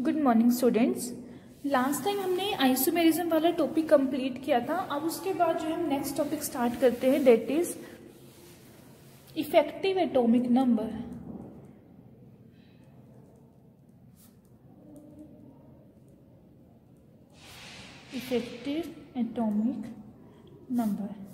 Good morning students last time हमने isomerism वाला topic complete किया था। अब उसके बाद जो हम नेक्स्ट टॉपिक स्टार्ट करते हैं that is effective atomic number effective atomic number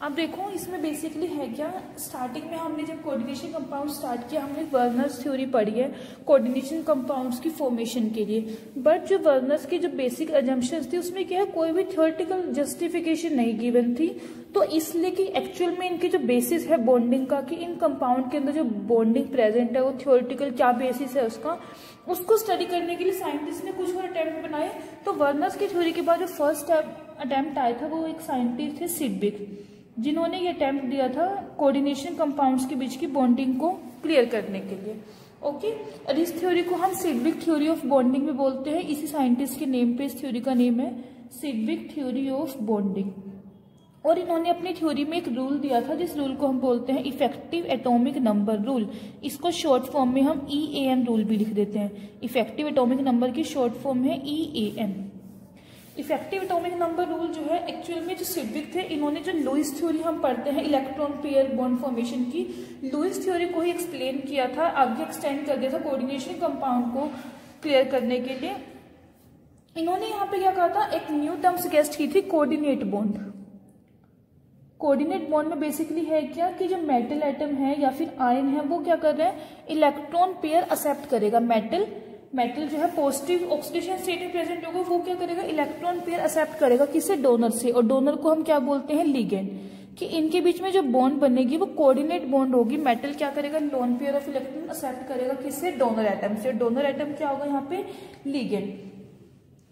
अब देखो, इसमें बेसिकली है क्या? स्टार्टिंग में हमने जब कोऑर्डिनेशन कंपाउंड स्टार्ट किया, हमने वर्नर्स थ्योरी पढ़ी है कोऑर्डिनेशन कंपाउंड्स की फॉर्मेशन के लिए। बट जो वर्नर्स की जो बेसिक एजम्पन्स थी, उसमें क्या है, कोई भी थियोरटिकल जस्टिफिकेशन नहीं गिवन थी। तो इसलिए कि एक्चुअल में इनकी जो बेसिस है बॉन्डिंग का, कि इन कंपाउंड के अंदर जो बॉन्डिंग प्रेजेंट है, वो थियोरटिकल क्या बेसिस है उसका, उसको स्टडी करने के लिए साइंटिस्ट ने कुछ और अटेम्प्ट बनाए। तो वर्नर्स की थ्योरी के बाद जो फ़र्स्ट अटेम्प्ट आया था, वो एक साइंटिस्ट थे सिडबिक जिन्होंने ये अटेम्प्ट दिया था कोऑर्डिनेशन कंपाउंड्स के बीच की बॉन्डिंग को क्लियर करने के लिए। ओके और इस थ्योरी को हम सिडविक थ्योरी ऑफ़ बॉन्डिंग भी बोलते हैं। इसी साइंटिस्ट के नेम पे इस थ्योरी का नेम है सिडविक थ्योरी ऑफ़ बॉन्डिंग और इन्होंने अपनी थ्योरी में एक रूल दिया था, जिस रूल को हम बोलते हैं इफ़ेक्टिव एटॉमिक नंबर रूल इसको शॉर्ट फॉर्म में हम ई ए एन रूल भी लिख देते हैं। इफ़ेक्टिव एटॉमिक नंबर की शॉर्ट फॉर्म है E A N effective atomic number rule जो है एक्चुअल में जो सिडविक थे, इन्होंने जो लुइस थ्योरी हम पढ़ते हैं इलेक्ट्रॉन पेयर बॉन्ड फॉर्मेशन की लुइस थ्योरी को ही एक्सप्लेन किया था, आगे एक्सटेंड कर दिया था कोऑर्डिनेशन कंपाउंड को क्लियर करने के लिए। इन्होंने यहाँ पे क्या कहा था, एक न्यू टर्म सजेस्ट की थी कोऑर्डिनेट बॉन्ड कोऑर्डिनेट बॉन्ड में बेसिकली है क्या कि जो मेटल एटम है या फिर आयन है, वो क्या कर रहे हैं इलेक्ट्रॉन पेयर एक्सेप्ट करेगा मेटल मेटल जो है पॉजिटिव ऑक्सीडेशन स्टेट में प्रेजेंट होगा, वो क्या करेगा? इलेक्ट्रॉन पेयर एक्सेप्ट करेगा किससे डोनर से। और डोनर को हम क्या बोलते हैं? लीगेंड कि इनके बीच में जो बॉन्ड बनेगी, वो कोऑर्डिनेट बॉन्ड होगी। मेटल क्या करेगा? Lone pair of electron accept करेगा किसे डोनर एटम से। डोनर एटम क्या होगा यहाँ पे? लीगेंड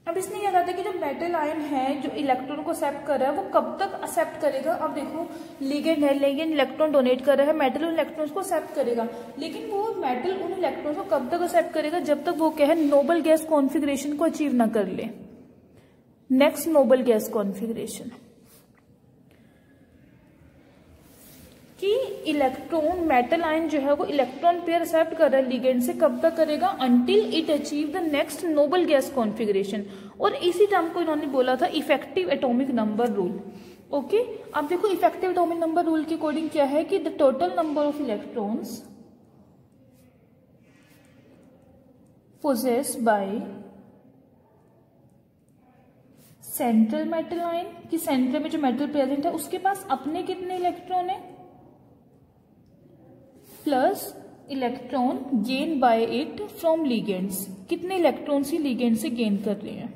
अब इसमें क्या कहता है कि जो मेटल आयन है, जो इलेक्ट्रॉन को एक्सेप्ट कर रहा है, वो कब तक एक्सेप्ट करेगा? अब देखो लिगेंड है लेकिन इलेक्ट्रॉन डोनेट कर रहा है मेटल उन इलेक्ट्रॉन्स को एक्सेप्ट करेगा। लेकिन वो मेटल उन इलेक्ट्रॉन्स को कब तक एक्सेप्ट करेगा? जब तक वो क्या है नोबल गैस कॉन्फिग्रेशन को अचीव ना कर ले। नेक्स्ट नोबल गैस कॉन्फिग्रेशन कि इलेक्ट्रॉन मेटल आयन जो है वो इलेक्ट्रॉन पेयर एक्सेप्ट कर रहा है लिगेंड से, कब तक करेगा? Until it achieve the next noble gas configuration और इसी टर्म को इन्होंने बोला था effective atomic number rule okay अब देखो इफ़ेक्टिव एटॉमिक नंबर रूल के अकॉर्डिंग क्या है कि the total number of electrons possess by central metal ion कि सेंटर में जो मेटल प्रेजेंट है, उसके पास अपने कितने इलेक्ट्रॉन है? Plus electron gain by it from ligands. कितने इलेक्ट्रॉन से लीगेंड से गेन कर रहे हैं?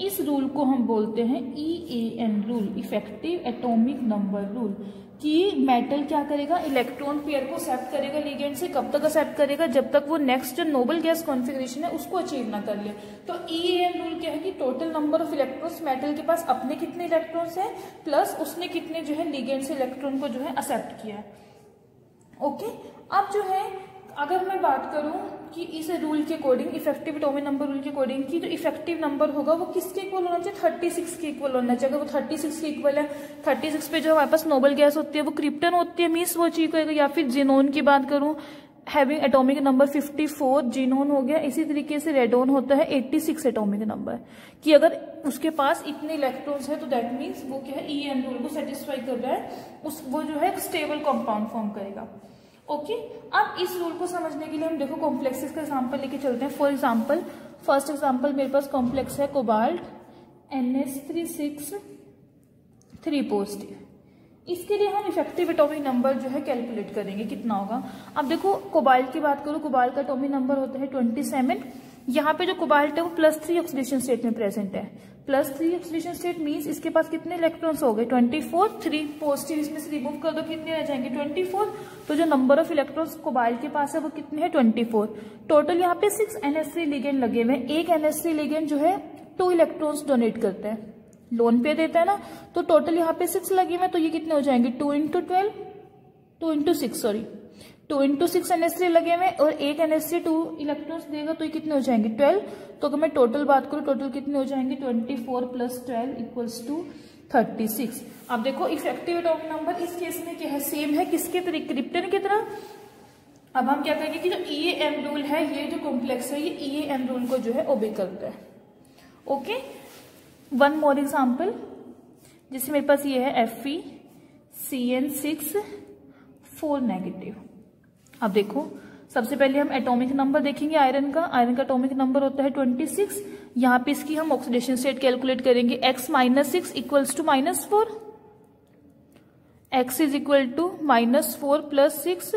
इस रूल को हम बोलते हैं E A N rule effective atomic number rule कि मेटल क्या करेगा? इलेक्ट्रॉन पेयर को एक्सेप्ट करेगा लीगेंड से कब तक एक्सेप्ट करेगा? जब तक वो नेक्स्ट जो नोबल गैस कॉन्फिग्रेशन है, उसको अचीव ना कर ले। तो ई एन रूल क्या है कि total number of electrons metal के पास अपने कितने इलेक्ट्रॉन्स है प्लस उसने कितने जो है लीगेंड से इलेक्ट्रॉन को जो है एक्सेप्ट किया ओके अब जो है, अगर मैं बात करूँ कि इस रूल के according effective atomic number rule के अकॉर्डिंग की जो इफ़ेक्टिव नंबर होगा, वो किसके इक्वल होना चाहिए? थर्टी सिक्स के इक्वल होना चाहिए। अगर वो थर्टी सिक्स के इक्वल है थर्टी सिक्स पे जो हमारे पास नोबल गैस होती है, वो क्रिप्टन होती है मीन्स वो अचीव करेगा या फिर जिनोन की बात करूँ हैविंग एटॉमिक नंबर 54 जीनोन हो गया, इसी तरीके से रेडोन होता है 86 एटॉमिक नंबर कि अगर उसके पास इतने इलेक्ट्रॉन्स है तो दैट मीन्स वो क्या है ई एन रूल को सेटिस्फाई कर रहा है, उस, वो जो है स्टेबल कॉम्पाउंड फॉर्म करेगा। ओके अब इस रूल को समझने के लिए हम देखो कॉम्प्लेक्सेस का एग्ज़ाम्पल लेके चलते हैं. फॉर एग्ज़ाम्पल फ़र्स्ट एग्ज़ाम्पल मेरे पास कॉम्प्लेक्स है cobalt N S three six three positive इसके लिए हम इफ़ेक्टिव एटॉमिक नंबर जो है कैलकुलेट करेंगे. कितना होगा? अब देखो कोबाल्ट की बात करो. कोबाल्ट का एटॉमिक नंबर होता है ट्वेंटी सेवन यहाँ पे जो कोबाल्ट है वो प्लस थ्री ऑक्सीडेशन स्टेट में प्रेजेंट है. Plus three oxidation state means इसके पास कितने इलेक्ट्रॉन्स हो गए? ट्वेंटी फोर थ्री पॉजिटिव इसमें से रिमूव कर दो, कितने रह जाएँगे? ट्वेंटी फोर तो जो नंबर ऑफ़ इलेक्ट्रॉन्स कोबाइल के पास है, वो कितने हैं? ट्वेंटी फोर टोटल यहाँ पे सिक्स एनएससी लिगेंड लगे हुए एक एनएससी लिगेंड जो है टू इलेक्ट्रॉन्स डोनेट करते हैं। लोन पे देता है ना? तो टोटल यहाँ पे सिक्स लगे हुए तो ये कितने हो जाएँगे? Two into twelve two into six sorry two into six NSC लगे हुए और एक एनएससी टू इलेक्ट्रॉन्स देगा तो ये कितने हो जाएँगे? ट्वेल्व तो अगर मैं टोटल बात करूँ टोटल कितने हो जाएँगे? Twenty four plus twelve equals to thirty six अब देखो इफ़ेक्टिव एटॉमिक नंबर इस केस में क्या है? सेम है। किसके तरह क्रिप्टन की तरह? अब हम क्या करेंगे कि जो ई एम रूल है, ये जो कॉम्प्लेक्स है, ये ई एम रूल को जो है ओबे करता है। ओके वन मोर एग्ज़ाम्पल जिससे मेरे पास ये है F E C N six four negative अब देखो, सबसे पहले हम एटॉमिक नंबर देखेंगे आयरन का। आयरन का एटॉमिक नंबर होता है ट्वेंटी सिक्स यहाँ पे इसकी हम ऑक्सीडेशन स्टेट कैलकुलेट करेंगे। X minus six equals to minus four X is equal to minus four plus six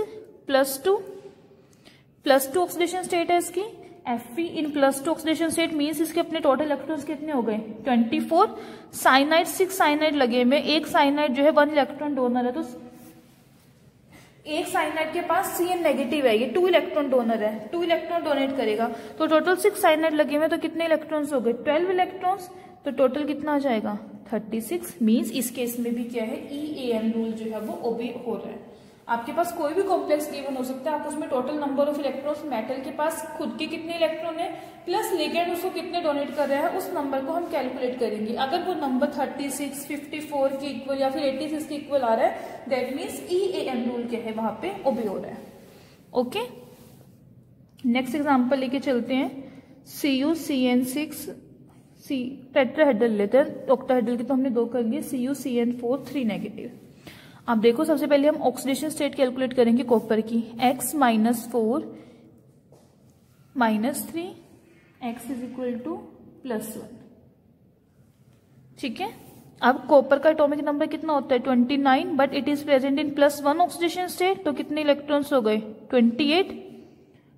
plus two plus two oxidation state है इसकी। F in plus two oxidation state means इसके अपने total electrons कितने हो गए? Twenty four cyanide six cyanide लगे में एक साइनाइड जो है वन इलेक्ट्रॉन डोनर है तो एक साइनाइड के पास सी एन नेगेटिव है, ये टू इलेक्ट्रॉन डोनर है टू इलेक्ट्रॉन डोनेट करेगा। तो टोटल सिक्स साइनाइड लगे हुए तो कितने इलेक्ट्रॉन्स हो गए? ट्वेल्व इलेक्ट्रॉन्स तो टोटल कितना आ जाएगा? थर्टी सिक्स मीन्स इस केस में भी क्या है? ई ए एन रूल जो है वो ओबे हो रहा है। आपके पास कोई भी कॉम्प्लेक्स गिवन हो सकता है आप उसमें total number of electrons metal के पास खुद के कितने इलेक्ट्रॉन है प्लस लेगेंड उसको कितने डोनेट कर रहा है उस नंबर को हम कैलकुलेट करेंगे। अगर वो नंबर 36, 54 के इक्वल या फिर 86 के इक्वल आ रहा है that means E A N rule क्या है वहाँ पे ओबे हो रहा है। ओके नेक्स्ट एग्ज़ाम्पल लेके चलते हैं। C U C N six C tetrahedral लेते हैं। ऑक्टाहेड्रल की तो हमने दो कर लिए। C U C N four three negative अब देखो, सबसे पहले हम ऑक्सीडेशन स्टेट कैलकुलेट करेंगे कॉपर की। X minus four minus three X is equal to plus one ठीक है? अब कॉपर का एटॉमिक नंबर कितना होता है? Twenty nine but it is present in plus one oxidation state तो कितने इलेक्ट्रॉन्स हो गए? ट्वेंटी एट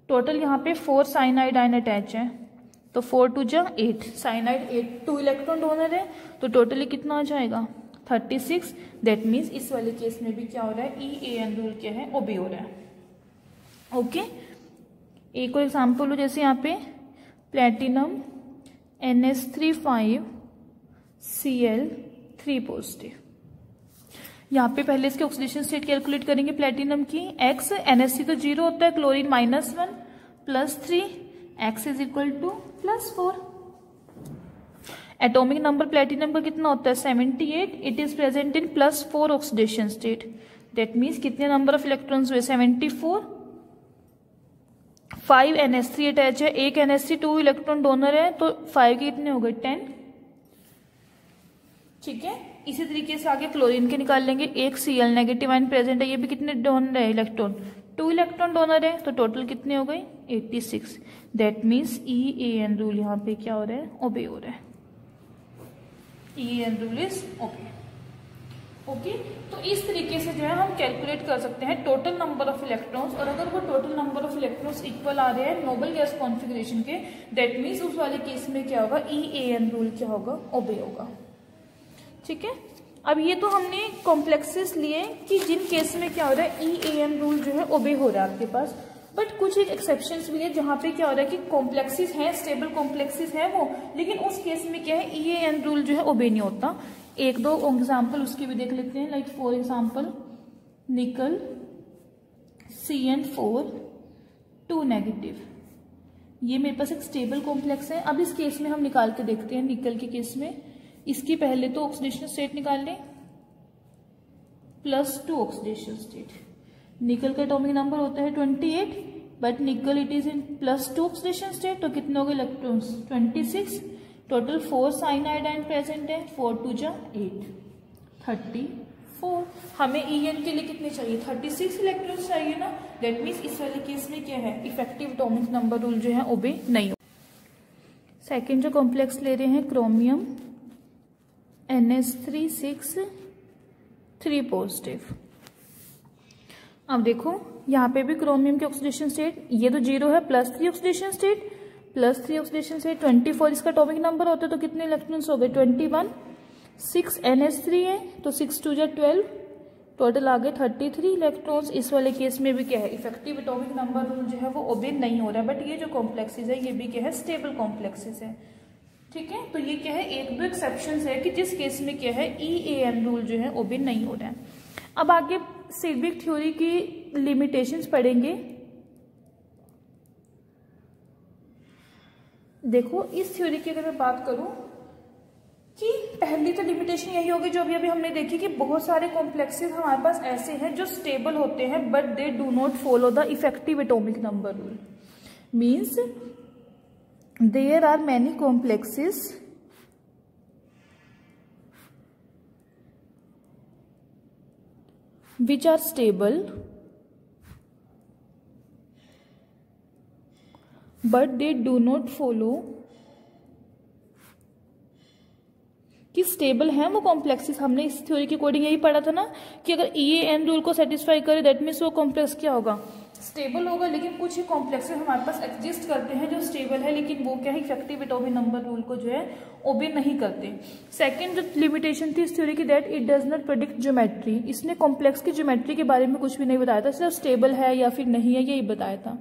टोटल यहाँ पे फोर साइनाइड आइन अटैच है। तो फोर टू जा eight cyanide eight two electron donor है। तो टोटली कितना आ जाएगा? थर्टी सिक्स दैट मीन्स इस वाले केस में भी क्या हो रहा है? ई एन रूल क्या है ओबे हो रहा है। ओके एक और एग्ज़ाम्पल हो जैसे यहाँ पे platinum N S three five C L three positive यहाँ पे पहले इसके ऑक्सीडेशन स्टेट कैलकुलेट करेंगे प्लेटिनम की। एक्स एनएससी तो ज़ीरो होता है chlorine minus one plus three X is equal to plus four atomic number platinum का कितना होता है? Seventy eight it is present in plus four oxidation state that means कितने नंबर ऑफ़ इलेक्ट्रॉन्स हुए? Seventy four five N S three attach है. एक NSC two electron donor है. तो फाइव के कितने हो गए? टेन ठीक है? इसी तरीके से आगे क्लोरीन के निकाल लेंगे. एक C L negative ion present है. ये भी कितने डोनर है? इलेक्ट्रॉन टू इलेक्ट्रॉन डोनर है. तो टोटल कितने हो गए? Eighty six that means E A N rule यहाँ पे क्या हो रहा है? ओबे हो रहा है. E N rule is okay okay तो इस तरीके से जो है हम कैलकुलेट कर सकते हैं टोटल नंबर ऑफ़ इलेक्ट्रॉन्स और अगर वो total number of electrons equal आ रहे हैं नोबल गैस कॉन्फ़िगरेशन के दैट मीन्स उस वाले केस में क्या होगा? ई ए एन रूल क्या होगा? ओबे होगा। ठीक है? अब ये तो हमने कॉम्प्लेक्सेस लिए कि जिन केस में क्या हो रहा है? ई ए एन रूल जो है ओबे हो रहा है आपके पास। बट कुछ एक एक्सेप्शन भी है जहाँ पे क्या हो रहा है कि कॉम्प्लेक्सिस है स्टेबल कॉम्प्लेक्सिस है वो। लेकिन उस केस में क्या है ई एन रूल जो है ओबे नहीं होता। एक दो एग्ज़ाम्पल उसके भी देख लेते हैं। Like for example nickel C N four two negative ये मेरे पास एक स्टेबल कॉम्प्लेक्स है। अब इस केस में हम निकाल के देखते हैं निकल के केस में। इसकी पहले तो ऑक्सीडेशन स्टेट निकाल लें। Plus two oxidation state nickel का एटॉमिक नंबर होता है twenty eight but nickel it is in plus two oxidation state तो कितने हो गए electrons twenty six total four cyanide present है फोर टू जा एट थर्टी फोर हमें ई एन के लिए कितने चाहिए? थर्टी सिक्स इलेक्ट्रॉन्स चाहिए ना? दैट मीन्स इस वाले केस में क्या है? इफ़ेक्टिव एटॉमिक नंबर रूल जो है ओबे नहीं हो सेकेंड जो कॉम्प्लेक्स ले रहे हैं chromium N S three six three positive अब देखो, यहाँ पे भी क्रोमियम की ऑक्सीडेशन स्टेट ये तो ज़ीरो है plus three oxidation state plus three oxidation state twenty four इसका टॉपिक नंबर होता है तो कितने इलेक्ट्रॉन्स हो गए? Twenty one six N S three है तो सिक्स टू जो ट्वेल्व टोटल आ गए थर्टी थ्री इलेक्ट्रॉन्स इस वाले केस में भी क्या है? इफ़ेक्टिव एटॉमिक नंबर रूल जो है वो ओबे नहीं हो रहा है बट ये जो कॉम्प्लेक्सेज है, ये भी क्या है? स्टेबल कॉम्प्लेक्सेज है। ठीक है? तो ये क्या है? एक दो एक्सेप्शन है कि जिस केस में क्या है? ई ए एन रूल जो है ओबे नहीं हो रहा है। अब आगे सिविक थ्योरी की लिमिटेशंस पढ़ेंगे। देखो, इस थ्योरी की अगर मैं बात करूँ, कि पहली तो लिमिटेशन यही होगी जो अभी अभी हमने देखी कि बहुत सारे कॉम्प्लेक्सेस हमारे पास ऐसे हैं जो स्टेबल होते हैं but they do not follow the effective atomic number rule means there are many complexes which are stable, but they do not follow कि स्टेबल है वो कॉम्प्लेक्सेस हमने इस थ्योरी के अकॉर्डिंग यही पढ़ा था ना कि अगर ई एन रूल को सेटिस्फाई करे दैट मीन्स वो कॉम्प्लेक्स क्या होगा। स्टेबल होगा, लेकिन कुछ ही कॉम्प्लेक्सेस हमारे पास एग्जिस्ट करते हैं जो स्टेबल है, लेकिन वो क्या है इफ़ेक्टिव इटोबी नंबर रूल को जो है ओबे नहीं करते। सेकेंड जो लिमिटेशन थी इस थ्योरी की that it does not predict geometry इसने कॉम्प्लेक्स की ज्योमेट्री के बारे में कुछ भी नहीं बताया था, सिर्फ़ स्टेबल है या फिर नहीं है, यही बताया था।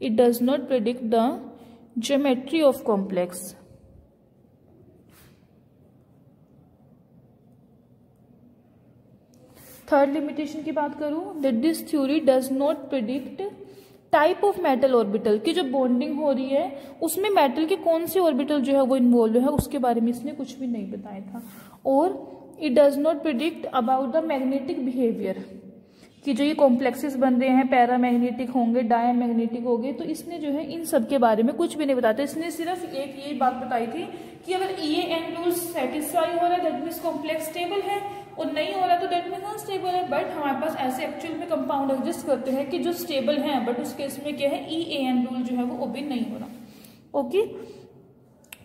It does not predict the geometry of complex third limitation की बात करूँ that this theory does not predict type of metal orbital की जो बॉन्डिंग हो रही है, उसमें मेटल के कौन से ऑर्बिटल जो है वो इन्वॉल्व है, उसके बारे में इसने कुछ भी नहीं बताया था। और it does not predict about the magnetic behaviour कि जो ये कॉम्प्लेक्सेस बन रहे हैं पैरामैग्नेटिक होंगे डाय डायमैग्नेटिक होंगे तो इसने जो है इन सब के बारे में कुछ भी नहीं बताया इसने सिर्फ़ एक ये बात बताई थी कि अगर ई एन रूल सेटिस्फाई हो रहा है दैट मीन्स कॉम्प्लेक्स स्टेबल है और नहीं हो रहा तो दैट मीन्स अनस्टेबल है बट हमारे पास ऐसे एक्चुअल में कंपाउंड एग्जिस्ट करते हैं कि जो स्टेबल हैं बट उस केस में क्या है ई ए एन रूल जो है वो ओबे नहीं हो रहा। ओके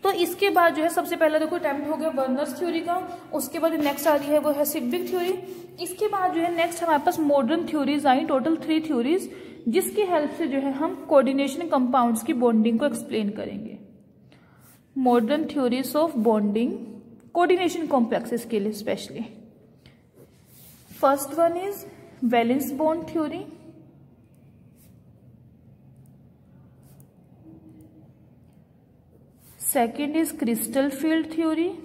तो इसके बाद जो है, सबसे पहला देखो अटेम्प्ट हो गया वर्नर्स थ्योरी का। उसके बाद नेक्स्ट आ रही है वो है सिब्बिक थ्योरी इसके बाद जो है नेक्स्ट हमारे पास मॉडर्न थ्योरीज आई टोटल थ्री थ्योरीज जिसकी हेल्प से जो है हम कोऑर्डिनेशन कंपाउंड्स की बॉन्डिंग को एक्सप्लेन करेंगे। Modern theories of bonding coordination complexes के लिए specially First one is valence bond theory. Second is crystal field theory.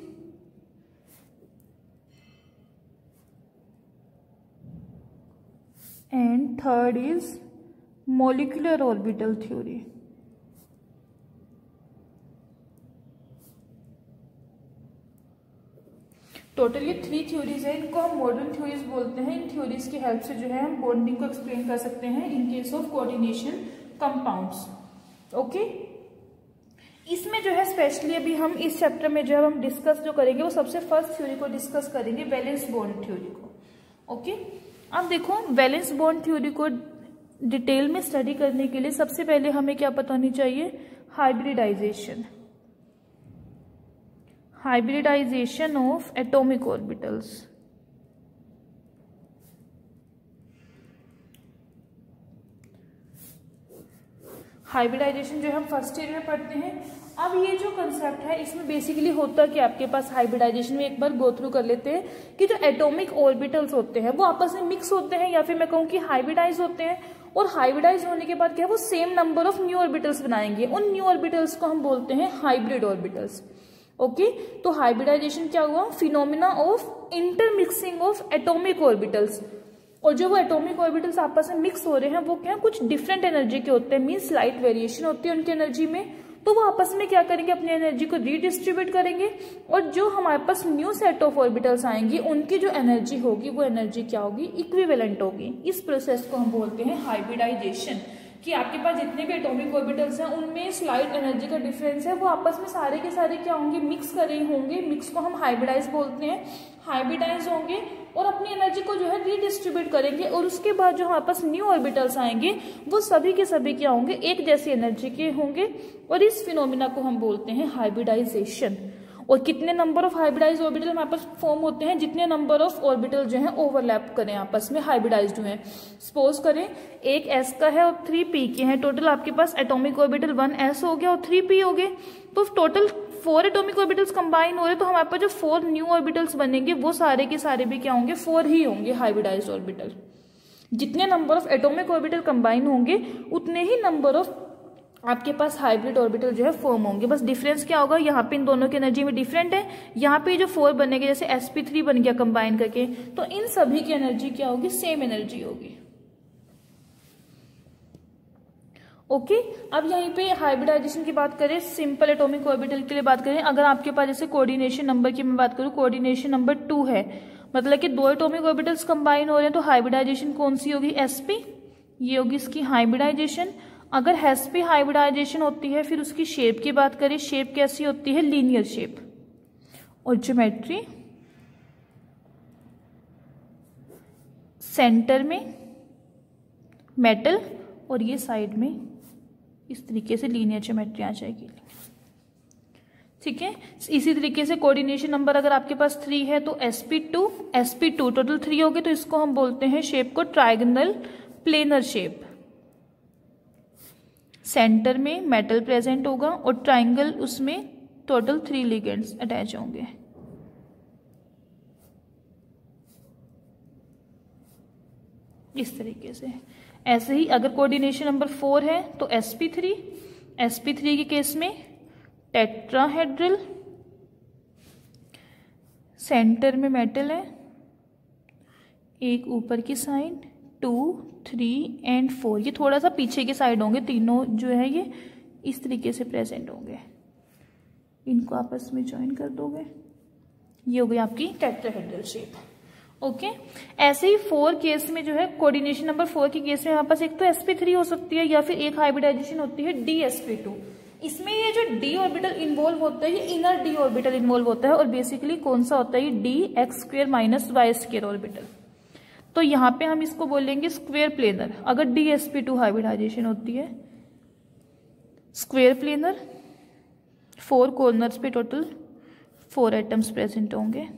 And third is molecular orbital theory. Total ये थ्री थ्योरीज है, इनको हम modern theories बोलते हैं। इन थ्योरीज की हेल्प से जो है हम बॉन्डिंग को एक्सप्लेन कर सकते हैं in case of coordination compounds okay इसमें जो है स्पेशली अभी हम इस चैप्टर में जो है हम डिस्कस जो करेंगे, वो सबसे फ़र्स्ट थ्योरी को डिस्कस करेंगे बैलेंस बॉन्ड थ्योरी को। ओके अब देखो बैलेंस बॉन्ड थ्योरी को डिटेल में स्टडी करने के लिए सबसे पहले हमें क्या पता होनी चाहिए? Hybridization hybridization of atomic orbitals. Hybridization जो हम फ़र्स्ट ईयर में पढ़ते हैं। अब ये जो कंसेप्ट है, इसमें बेसिकली होता कि आपके पास? हाइब्रिडाइजेशन में एक बार गो थ्रू कर लेते हैं कि जो एटॉमिक ऑर्बिटल्स होते हैं, वो आपस में मिक्स होते हैं या फिर मैं कहूँ कि हाइब्रिडाइज होते हैं और हाइब्रिडाइज होने के बाद क्या है, वो same number of new orbitals बनाएँगे। उन न्यू ऑर्बिटल्स को हम बोलते हैं हाइब्रिड ऑर्बिटल्स ओके तो हाइब्रिडाइजेशन क्या हुआ? Phenomena of intermixing of atomic orbitals और जो वो एटॉमिक ऑर्बिटल्स आपस में मिक्स हो रहे हैं, वो क्या कुछ डिफरेंट एनर्जी के होते हैं मीन्स लाइट वेरिएशन होती है उनकी एनर्जी में। तो वो आपस में क्या करेंगे? अपनी एनर्जी को रीडिस्ट्रीब्यूट करेंगे। और जो हमारे पास न्यू सेट ऑफ़ ऑर्बिटल्स आएँगी, उनकी जो एनर्जी होगी, वो एनर्जी क्या होगी? इक्विवेलेंट होगी। इस प्रोसेस को हम बोलते हैं हाइब्रिडाइजेशन कि आपके पास जितने भी एटॉमिक ऑर्बिटल्स हैं, उनमें स्लाइट एनर्जी का डिफरेंस है। वो आपस में सारे के सारे क्या होंगे? मिक्स करे होंगे। मिक्स को हम हाइब्रिडाइज बोलते हैं। हाइब्रिडाइज होंगे और अपनी एनर्जी को जो है रीडिस्ट्रीब्यूट करेंगे और उसके बाद जो हमारे पास न्यू ऑर्बिटल्स आएँगे, वो सभी के सभी क्या होंगे? एक जैसी एनर्जी के होंगे। और इस फिनोमिना को हम बोलते हैं हाइब्रिडाइजेशन और कितने नंबर ऑफ़ हाइब्रिडाइज ऑर्बिटल हमारे पास फॉर्म होते हैं, जितने नंबर ऑफ़ ऑर्बिटल जो है ओवरलैप करें आपस में हाइब्रिडाइज हुए सपोज़ करें, एक एस का है और थ्री पी के हैं। टोटल आपके पास एटोमिक ऑर्बिटल वन एस हो गया और थ्री पी हो गए। तो total four atomic orbitals combine हो रहे तो हमारे पास जो फोर न्यू ऑर्बिटल्स बनेंगे, वो सारे के सारे भी क्या होंगे? फोर ही होंगे हाइब्रिडाइज ऑर्बिटल जितने number of atomic orbital combine होंगे, उतने ही नंबर ऑफ़ आपके पास हाइब्रिड ऑर्बिटल जो है फॉर्म होंगे। बस डिफरेंस क्या होगा? यहाँ पे इन दोनों की एनर्जी में डिफरेंट है। यहाँ पे जो फोर बनेंगे जैसे sp3 बन गया कंबाइन करके तो इन सभी की एनर्जी क्या होगी? सेम एनर्जी होगी। ओके okay, अब यहीं पे हाइब्रिडाइजेशन की बात करें सिंपल एटॉमिक ऑर्बिटल के लिए बात करें। अगर आपके पास जैसे कोऑर्डिनेशन नंबर की मैं बात करूँ कोऑर्डिनेशन नंबर टू है। मतलब कि दो एटॉमिक ऑर्बिटल्स कंबाइन हो रहे हैं तो हाइब्रिडाइजेशन कौन सी होगी? एसपी ये होगी इसकी हाइब्रिडाइजेशन अगर हेस्पी हाइब्रिडाइजेशन होती है, फिर उसकी शेप की बात करें शेप कैसी होती है? लीनियर शेप और ज्योमेट्री सेंटर में मेटल और ये साइड में इस तरीके से लीनियर ज्योमेट्री आ जाएगी। ठीक है? इसी तरीके से कोऑर्डिनेशन नंबर अगर आपके पास थ्री है तो S P two S P two total three होगी तो इसको हम बोलते हैं शेप को ट्राइगनल प्लेनर शेप सेंटर में मेटल प्रेजेंट होगा और ट्राइंगल उसमें टोटल थ्री लिगेंड्स अटैच होंगे। इस तरीके से। ऐसे ही अगर कोऑर्डिनेशन नंबर फोर है तो S P three S P three के केस में टेट्राहेड्रल सेंटर में मेटल है, एक ऊपर की side two, three and four. ये थोड़ा सा पीछे के साइड होंगे, तीनों जो है ये इस तरीके से प्रेजेंट होंगे। इनको आपस में ज्वाइन कर दोगे। ये हो गई आपकी टेट्राहेड्रल शेप ओके ऐसे ही फोर केस में जो है कोऑर्डिनेशन नंबर फोर के केस में हमारे पास एक तो एसपी थ्री हो सकती है या फिर एक हाइब्रिडाइजेशन होती है डी एसपी टू इसमें ये जो डी ऑर्बिटल इन्वॉल्व होता है, ये इनर डी ऑर्बिटल इन्वॉल्व होता है और बेसिकली कौन सा होता है, ये D X square minus Y square orbital तो यहाँ पे हम इसको बोलेंगे स्क्वेयर प्लेनर अगर D S P two hybridization होती है स्क्वेयर प्लेनर फोर कॉर्नर्स पे टोटल फोर एटम्स प्रेजेंट होंगे।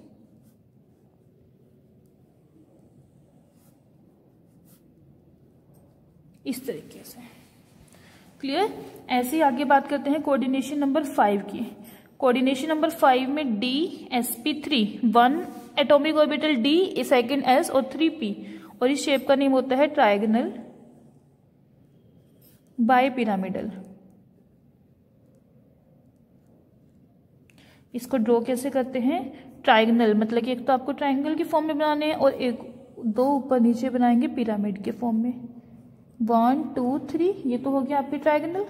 इस तरीके से। क्लियर ऐसे ही आगे बात करते हैं कोऑर्डिनेशन नंबर फाइव की। कोऑर्डिनेशन नंबर फाइव में D S P three one atomic orbital D second S और थ्री पी और इस शेप का नेम होता है ट्राइगनल बाय पिरामिडल इसको ड्रॉ कैसे करते हैं? ट्राइगनल मतलब कि एक तो आपको ट्राइंगल के फॉर्म में बनाने हैं और एक, दो ऊपर नीचे बनाएँगे पिरामिड के फॉर्म में. वन टू थ्री ये तो हो गया आपकी ट्राइगनल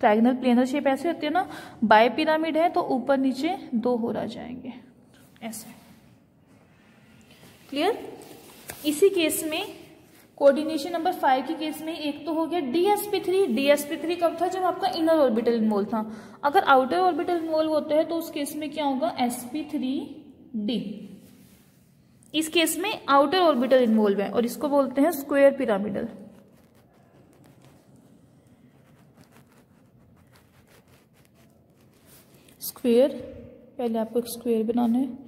ट्राइगनल प्लेनर शेप ऐसे होती है ना बाय पिरामिड है तो ऊपर नीचे दो हो रहा जाएँगे. ऐसे क्लियर इसी केस में कोऑर्डिनेशन नंबर फाइव के केस में एक तो हो गया डीएसपी थ्री डीएसपी थ्री कब था? जब आपका इनर ऑर्बिटल इन्वॉल्व था। अगर आउटर ऑर्बिटल इन्वॉल्व होता है तो उस केस में क्या होगा? एसपी थ्री डी इस केस में आउटर ऑर्बिटल इन्वॉल्व है, और इसको बोलते हैं स्क्वायर पिरामिडल स्क्वेयर पहले आपको एक स्क्वेयर बनाना है।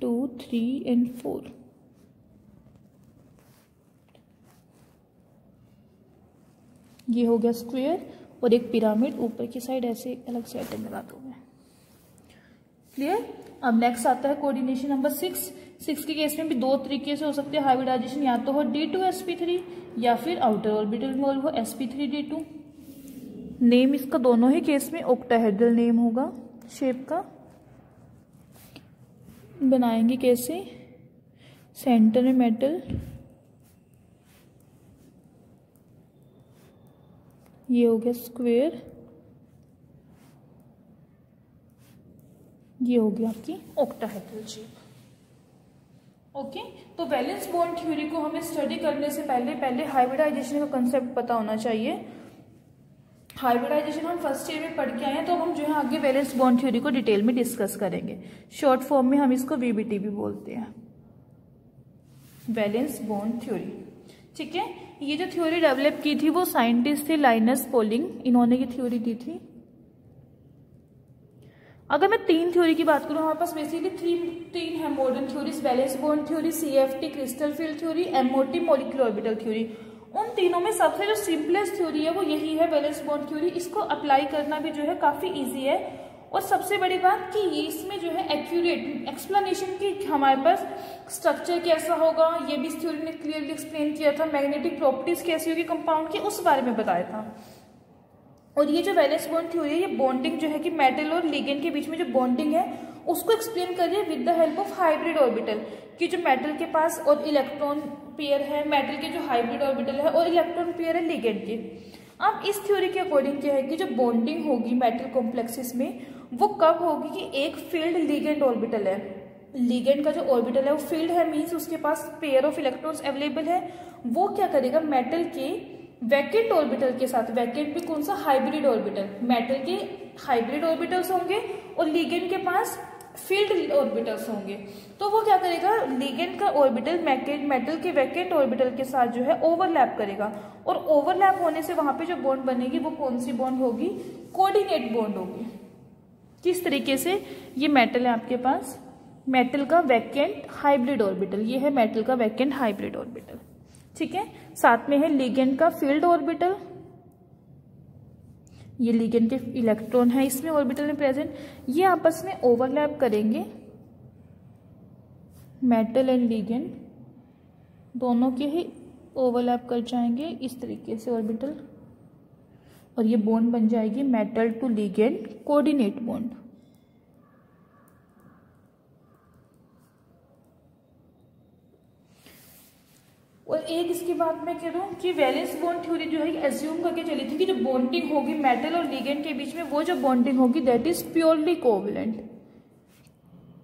Two, three and four. ये हो गया स्क्वेयर और एक पिरामिड ऊपर की साइड ऐसे अलग से आइटम लगा दोगे क्लियर अब नेक्स्ट आता है कोऑर्डिनेशन नंबर सिक्स सिक्स के केस में भी दो तरीके से हो सकते हैं। हाइब्रिडाइजेशन या तो हो D two S P three या फिर आउटर ऑर्बिटल इन्वॉल्व हो। S P three D two name इसका दोनों ही केस में ओक्टाहेड्रल नेम होगा। शेप का। बनाएँगे कैसे? सेंटर में मेटल ये हो गया स्क्वेयर ये हो गया आपकी ओक्टाहेड्रल शेप ओके तो वैलेंस बॉन्ड थ्योरी को हमें स्टडी करने से पहले पहले हाइब्रिडाइजेशन का कंसेप्ट पता होना चाहिए। हाइब्रिडाइजेशन हम फ़र्स्ट ईयर में पढ़ के आए हैं तो हम जो है आगे वैलेंस बॉन्ड थ्योरी को डिटेल में डिस्कस करेंगे। शॉर्ट फॉर्म में हम इसको वीबीटी भी बोलते हैं। वैलेंस बॉन्ड थ्योरी ठीक है? ये जो थ्योरी डेवलप की थी, वो साइंटिस्ट थे लाइनस पोलिंग इन्होंने ये थ्योरी दी थी। अगर मैं तीन थ्योरी की बात करूँ, हमारे पास बेसिकली थ्री तीन है modern theories valence bond theory CFT crystal field theory MOT molecular orbital theory उन तीनों में सबसे जो सिंपलेस्ट थ्योरी है वो यही है बैलेंस बॉन्ड थ्योरी इसको अप्लाई करना भी जो है काफ़ी ईजी है। और सबसे बड़ी बात कि ये इसमें जो है एक्यूरेट एक्सप्लेनेशन की हमारे पास स्ट्रक्चर कैसा होगा, ये भी इस थ्योरी ने क्लियरली एक्सप्लेन किया था। मैग्नेटिक प्रॉपर्टीज़ कैसी होगी कंपाउंड की, उस बारे में बताया था। और ये जो वैलेंस बॉन्ड थ्योरी है, ये बॉन्डिंग जो है कि मेटल और लिगेंड के बीच में जो बॉन्डिंग है, उसको एक्सप्लेन करिए with the help of hybrid orbital कि जो मेटल के पास और इलेक्ट्रॉन पेयर है मेटल के जो हाइब्रिड ऑर्बिटल है, और इलेक्ट्रॉन पेयर है लिगेंड के। अब इस थ्योरी के अकॉर्डिंग क्या है कि जो बॉन्डिंग होगी मेटल कॉम्प्लेक्सेस में, वो कब होगी कि एक फ़ील्ड लिगेंड ऑर्बिटल है। लिगेंड का जो ऑर्बिटल है, वो फ़ील्ड है मीन्स उसके पास पेयर ऑफ़ इलेक्ट्रॉन्स अवेलेबल है। वो क्या करेगा? मेटल के वैकेंट ऑर्बिटल के साथ वैकेंट भी कौन सा? हाइब्रिड ऑर्बिटल मेटल के हाइब्रिड ऑर्बिटल्स होंगे और लिगेंड के पास फ़ील्ड ऑर्बिटल्स होंगे। तो वो क्या करेगा? लिगेंड का ऑर्बिटल मेटल के वैकेंट ऑर्बिटल के साथ जो है ओवरलैप करेगा। और ओवरलैप होने से वहाँ पे जो बॉन्ड बनेगी, वो कौन सी बॉन्ड होगी? कोऑर्डिनेट बॉन्ड होगी। किस तरीके से? ये मेटल है आपके पास। मेटल का वैकेंट हाइब्रिड ऑर्बिटल। ये है मेटल का वैकेंट हाइब्रिड ऑर्बिटल। ठीक है? साथ में है लिगेंड का फ़ील्ड ऑर्बिटल। ये लिगेंड के इलेक्ट्रॉन है, इसमें ऑर्बिटल में प्रेजेंट। ये आपस में ओवरलैप करेंगे। मेटल एंड लिगेंड दोनों के ही ओवरलैप कर जाएँगे, इस तरीके से ऑर्बिटल। और ये बॉन्ड बन जाएगी metal to ligand, coordinate bond. और एक इसकी बात मैं कह रहा हूँ कि वैलेंस बॉन्ड थ्योरी जो है एज्यूम करके चली थी कि जो बॉन्डिंग होगी मेटल और लिगेंड के बीच में, वो जो बॉन्डिंग होगी that is purely covalent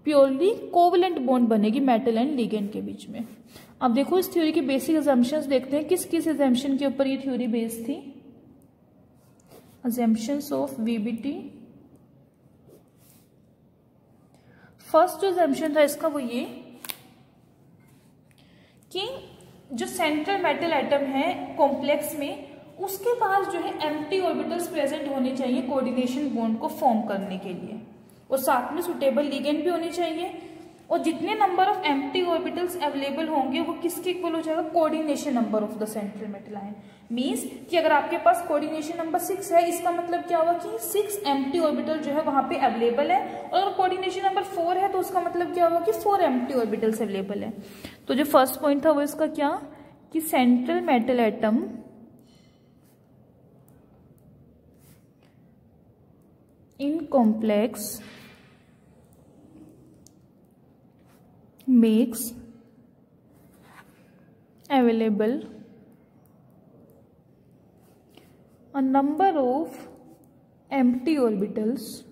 purely covalent bond बनेगी मेटल एंड लिगेंड के बीच में. अब देखो, इस थ्योरी के बेसिक एजम्पन देखते हैं। किस किस एजम्पन के ऊपर ये थ्योरी बेस्ड थी? Assumptions ऑफ़ वीबीटी फ़र्स्ट जो एजम्पन था इसका वो ये कि जो सेंट्रल मेटल एटम है कॉम्प्लेक्स में, उसके पास जो है एम्प्टी ऑर्बिटल्स प्रेजेंट होने चाहिए कोऑर्डिनेशन बॉन्ड को फॉर्म करने के लिए। और साथ में सुटेबल लिगेंड भी होने चाहिए। और जितने number of empty orbitals available होंगे, वो किसके इक्वल हो जाएगा? Coordination number of the central metal ion means कि अगर आपके पास कोऑर्डिनेशन नंबर सिक्स है, इसका मतलब क्या हुआ कि सिक्स एम्प्टी ऑर्बिटल जो है वहाँ पे अवेलेबल है। और अगर कोऑर्डिनेशन नंबर फोर है तो उसका मतलब क्या हुआ कि फोर एम्प्टी ऑर्बिटल्स अवेलेबल है। तो जो फ़र्स्ट पॉइंट था वो इसका क्या? कि central metal atom in complex makes available a number of empty orbitals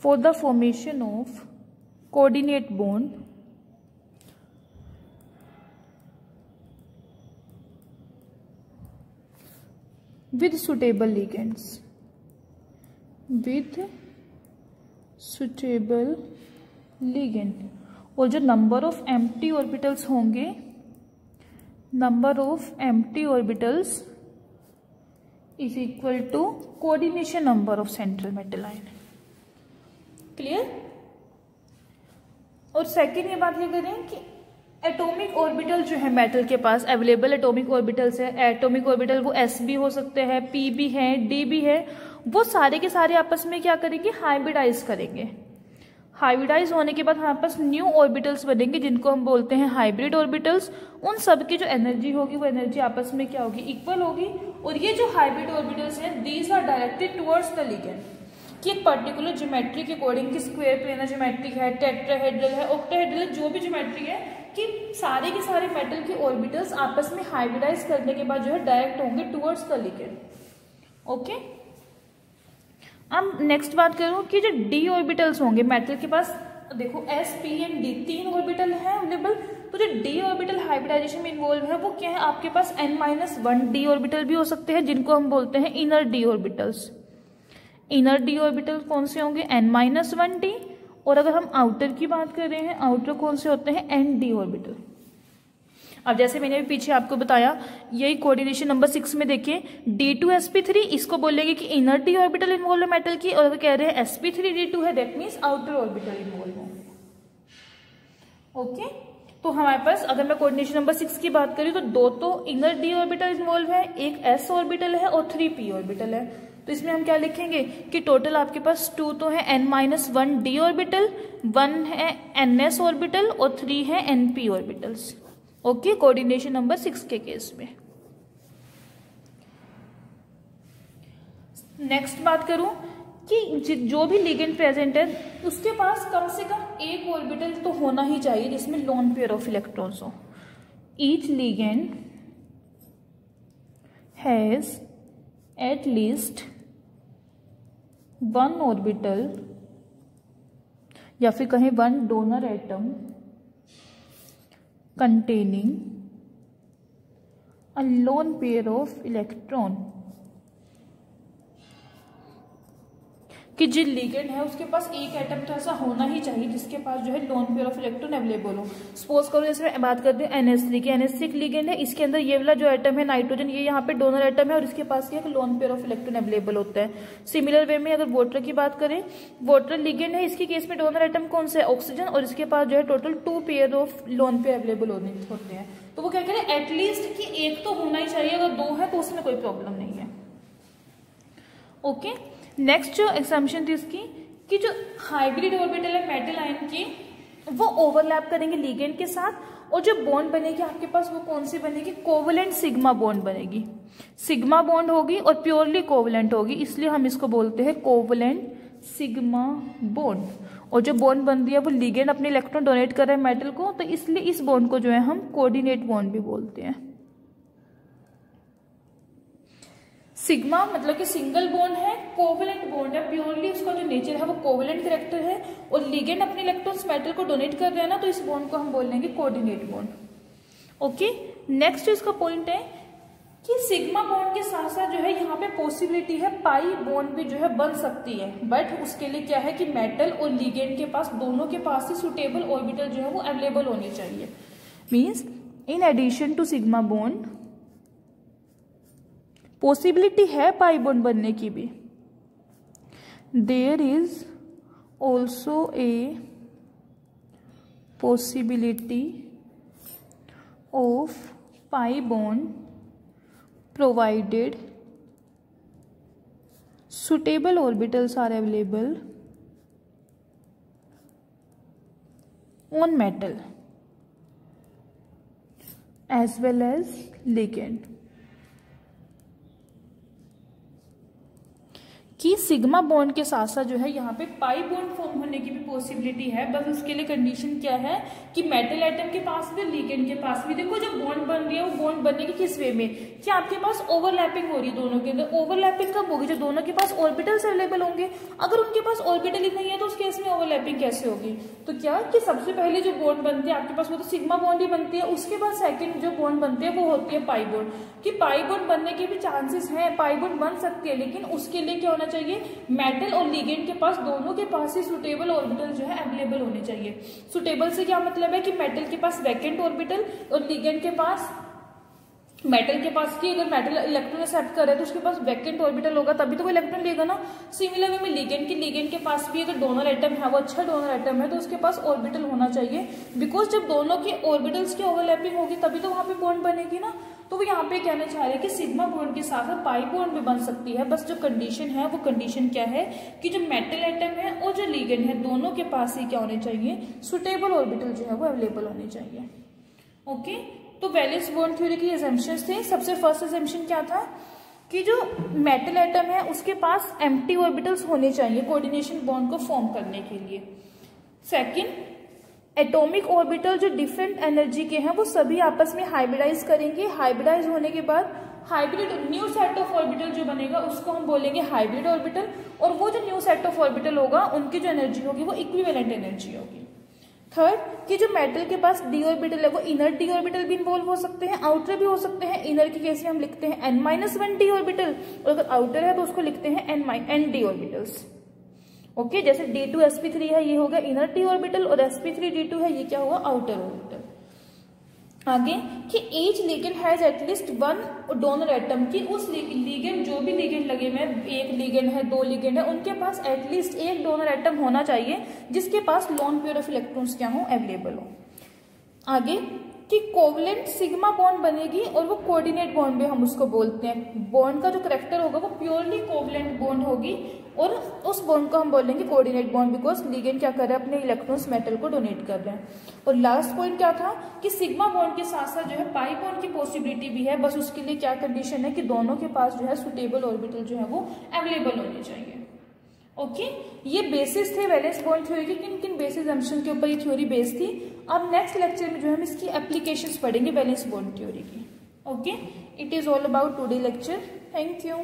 for the formation of coordinate bond with suitable ligands with suitable ligand और जो नंबर ऑफ़ एम्प्टी ऑर्बिटल्स होंगे number of empty orbitals is equal to coordination number of central metal ion clear और second ये बात ये करें कि atomic orbital जो है मेटल के पास अवेलेबल एटॉमिक ऑर्बिटल्स है एटॉमिक ऑर्बिटल वो एस भी हो सकते हैं पी भी है डी भी है, वो सारे के सारे आपस में क्या करेंगे? हाइब्रिडाइज करेंगे। हाइब्रिडाइज होने के बाद हमारे पास न्यू ऑर्बिटल्स बनेंगे, जिनको हम बोलते हैं हाइब्रिड ऑर्बिटल्स उन सब की जो एनर्जी होगी, वो एनर्जी आपस में क्या होगी? इक्वल होगी। और ये जो हाइब्रिड ऑर्बिटल्स हैं these are directed towards the ligand कि एक पर्टिकुलर ज्योमेट्री के अकॉर्डिंग की स्क्वायर प्लेनर ज्योमेट्रिक है टेट्राहेड्रल है ऑक्टाहेड्रल है, जो भी ज्योमेट्री है, कि सारे के सारे मेटल के ऑर्बिटल्स आपस में हाइब्रिडाइज करने के बाद जो है डायरेक्ट होंगे टुवर्ड्स द लिगेंड ओके अब नेक्स्ट बात करूँ कि जो डी ऑर्बिटल्स होंगे मेटल के पास, देखो एस पी एंड डी तीन ऑर्बिटल है अवेलेबल तो जो डी ऑर्बिटल हाइब्रिडाइजेशन में इन्वॉल्व है, वो क्या है? आपके पास N minus one D orbital भी हो सकते हैं, जिनको हम बोलते हैं inner D orbitals inner D orbital कौन से होंगे? एन माइनस वन डी और अगर हम आउटर की बात कर रहे हैं आउटर कौन से होते हैं? एन डी ऑर्बिटल अब जैसे मैंने भी पीछे आपको बताया, यही कोऑर्डिनेशन नंबर सिक्स में देखिए। D two S P three इसको बोलेंगे कि इनर डी ऑर्बिटल इन्वॉल्व है मेटल की, और अगर कह रहे हैं S P three D two है that means outer orbital involve है। ओके तो हमारे पास, अगर मैं कोऑर्डिनेशन नंबर सिक्स की बात करूँ तो दो तो इनर डी ऑर्बिटल इन्वॉल्व है, एक एस ऑर्बिटल है, और थ्री पी ऑर्बिटल है। तो इसमें हम क्या लिखेंगे कि टोटल आपके पास टू तो है N minus one D orbital one है एन एस ऑर्बिटल और थ्री है N P orbitals okay coordination number six के केस में. नेक्स्ट बात करूँ कि जो भी लिगेंड प्रेजेंट है, उसके पास कम से कम एक ऑर्बिटल तो होना ही चाहिए जिसमें लोन पेयर ऑफ़ इलेक्ट्रॉन्स हो. Each ligand has at least one orbital या फिर कहें one donor atom containing a lone pair of electron कि जो लिगेंड है, उसके पास एक एटम तो ऐसा होना ही चाहिए जिसके पास जो है lone pair of electron available हो। सपोज़ करो, जैसे मैं बात करते हैं एनएस थ्री की। एनएस थ्री लिगेंड है, इसके अंदर ये वाला जो एटम है नाइट्रोजन ये यहाँ पे डोनर एटम है और इसके पास एक lone pair of electron available होता है। सिमिलर वे में अगर वोटर की बात करें वोटर लिगेंड है, इसके केस में डोनर एटम कौन सा है? ऑक्सीजन और इसके पास जो है total two pair of lone pair available होते हैं। तो वो क्या कह रहे हैं एटलीस्ट कि एक तो होना ही चाहिए, अगर दो है तो उसमें कोई प्रॉब्लम नहीं है। ओके नेक्स्ट जो एग्जामेशन थी उसकी, कि जो हाइब्रिड ऑर्बिटल है मेटल आयन की, वो ओवरलैप करेंगे लीगेंड के साथ, और जो बॉन्ड बनेगी आपके पास वो कौन सी बनेगी? कोवलेंट सिग्मा बॉन्ड बनेगी। सिग्मा बॉन्ड होगी और प्योरली कोवलेंट होगी, इसलिए हम इसको बोलते हैं कोवलेंट सिग्मा बॉन्ड और जो बॉन्ड बन रही है, वो लीगेंड अपने इलेक्ट्रॉन डोनेट कर रहे हैं मेटल को तो इसलिए इस बॉन्ड को जो है हम कोऑर्डिनेट बॉन्ड भी बोलते हैं। सिग्मा मतलब कि सिंगल बॉन्ड है, कोवलेंट बॉन्ड है, प्योरली उसका जो नेचर है वो कोवलेंट करेक्टर है, और लिगेंड अपने इलेक्ट्रॉन्स मेटल को डोनेट कर रहे हैं ना तो इस बॉन्ड को हम बोल लेंगे कोऑर्डिनेट बॉन्ड ओके नेक्स्ट इसका पॉइंट है, कि सिग्मा बॉन्ड के साथ साथ जो है यहाँ पे पॉसिबिलिटी है पाई बॉन्ड भी जो है बन सकती है. बट उसके लिए क्या है कि मेटल और लिगेंड के पास, दोनों के पास ही सुटेबल ऑर्बिटल जो है वो अवेलेबल होनी चाहिए. Means in addition to sigma bond possibility है पाई बॉन्ड बनने की भी। There is also a possibility of pi bond provided suitable orbitals are available on metal as well as ligand कि सिग्मा बॉन्ड के साथ साथ जो है यहाँ पे पाई बॉन्ड फॉर्म होने की भी पॉसिबिलिटी है। बस उसके लिए कंडीशन क्या है कि मेटल आइटम के पास भी लिगेंड के पास भी, देखो जो बॉन्ड बन रही है, वो बॉन्ड बनने की किस वे में? कि आपके पास ओवरलैपिंग हो रही है दोनों के अंदर। ओवरलैपिंग कब होगी? जो दोनों के पास ऑर्बिटल्स अवेलेबल होंगे। अगर उनके पास ऑर्बिटल ही नहीं है तो उस केस में ओवरलैपिंग कैसे होगी? तो क्या कि सबसे पहले जो बॉन्ड बनती है, आपके पास वो तो सिग्मा बॉन्ड ही बनती है। उसके बाद सेकेंड जो बॉन्ड बनती है, वो होती है पाई बॉन्ड कि पाई बॉन्ड बनने के भी चांसेस हैं पाई बॉन्ड बन सकती है, लेकिन उसके लिए क्या होना चाहिए। मेटल और लीगेंड के पास, दोनों के पास ही सुटेबल ऑर्बिटल जो है अवेलेबल होने चाहिए। सुटेबल से क्या मतलब है कि मेटल के पास वैकेंट ऑर्बिटल और लीगेंड के पास मेटल के पास की अगर मेटल इलेक्ट्रॉन एक्सेप्ट कर रहा है तो उसके पास वैकेंट ऑर्बिटल होगा, तभी तो वो इलेक्ट्रॉन लेगा ना। सिमिलर वे में लिगेंड की लिगेंड के पास भी अगर डोनर आइटम है, वो अच्छा डोनर आइटम है तो उसके पास ऑर्बिटल होना चाहिए। बिकॉज़ जब दोनों के ऑर्बिटल्स की ओवरलैपिंग होगी, तभी तो वहाँ पे बॉन्ड बनेगी ना। तो वो यहाँ पे कहना चाह रहे हैं कि सिग्मा बॉन्ड के साथ साथ पाई बॉन्ड भी बन सकती है। बस जो कंडीशन है, वो कंडीशन क्या है कि जो मेटल आइटम है और जो लीगेंड है, दोनों के पास ही क्या होने चाहिए? सुटेबल ऑर्बिटल जो है, वो अवेलेबल होने चाहिए। ओके तो वैलिस बॉन्ड थ्योरी की एजेंशन थे। सबसे फ़र्स्ट एजेंशन क्या था? कि जो मेटल एटम है, उसके पास एम्प्टी ऑर्बिटल्स होने चाहिए कोऑर्डिनेशन बॉन्ड को फॉर्म करने के लिए। सेकंड एटॉमिक ऑर्बिटल जो डिफरेंट एनर्जी के हैं, वो सभी आपस में हाइब्रिडाइज करेंगे। हाइब्रिडाइज होने के बाद hybrid new set of orbital जो बनेगा, उसको हम बोलेंगे हाइब्रिड ऑर्बिटल और वो जो न्यू सेट ऑफ़ ऑर्बिटल होगा, उनकी जो एनर्जी होगी, वो इक्विवेलेंट एनर्जी होगी। थर्ड कि जो मेटल के पास डी ऑर्बिटल है, वो इनर डी ऑर्बिटल भी इन्वॉल्व हो सकते हैं आउटर भी हो सकते हैं। इनर के केस में हम लिखते हैं N minus one D orbital और अगर आउटर है तो उसको लिखते हैं N minus N D orbitals okay जैसे डी टू एसपी थ्री है, ये होगा इनर डी ऑर्बिटल और एसपी थ्री डी टू है, ये क्या होगा? आउटर ऑर्बिटल आगे कि each ligand has at least one donor atom की उस लिगेंड जो भी लिगेंड लगे हुए हैं, एक लिगेंड है, दो लिगेंड है, उनके पास एटलीस्ट एक डोनर एटम होना चाहिए, जिसके पास लॉन पेयर ऑफ़ इलेक्ट्रॉन्स क्या हो अवेलेबल हो। आगे कि कोवलेंट सिग्मा बॉन्ड बनेगी और वो कोऑर्डिनेट बॉन्ड भी हम उसको बोलते हैं। बॉन्ड का जो करेक्टर होगा वो प्योरली कोवलेंट बॉन्ड होगी और उस बॉन्ड को हम बोलेंगे कोऑर्डिनेट बॉन्ड बिकॉज़ लिगेंड क्या कर रहे हैं? अपने इलेक्ट्रॉन्स मेटल को डोनेट कर रहे हैं। और लास्ट पॉइंट क्या था? कि सिग्मा बॉन्ड के साथ साथ जो है पाई बॉन्ड की पॉसिबिलिटी भी है, बस उसके लिए क्या कंडीशन है कि दोनों के पास जो है सुटेबल ऑर्बिटल जो है, वो अवेलेबल होने चाहिए। ओके ये बेसिस थे वैलेंस बॉन्ड थ्योरी के किन किन बेसिस जम्पन के ऊपर ये थ्योरी बेस थी? अब नेक्स्ट लेक्चर में जो है, हम इसकी एप्लीकेशन पढ़ेंगे वैलेंस बॉन्ड थ्योरी की। Okay it is all about today lecture thank you